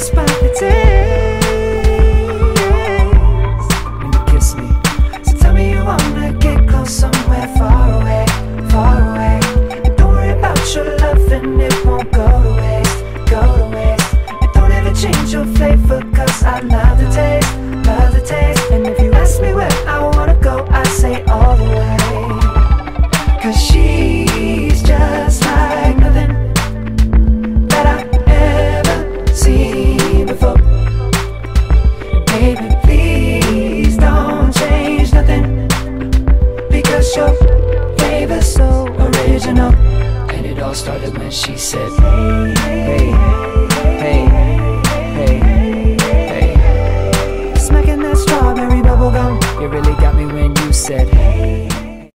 just the taste when you kiss me. So tell me you wanna get close somewhere far away, far away. Don't worry about your love and it won't go go don't ever change your flavor your flavor's so original. And it all started when she said, Hey, hey, hey, hey, hey, hey. Smacking that strawberry bubble gum. You really got me when you said, Hey.